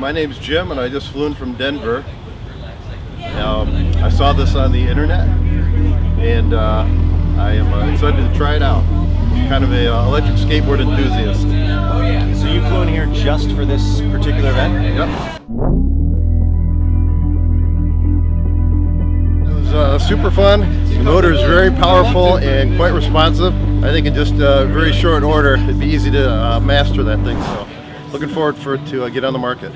My name's Jim and I just flew in from Denver. Um, I saw this on the internet and uh, I am uh, excited to try it out. kind of an uh, electric skateboard enthusiast. So you flew in here just for this particular event? Yep. It was uh, super fun. The motor is very powerful and quite responsive. I think in just a very short order, it'd be easy to uh, master that thing. So looking forward for it to get on the market.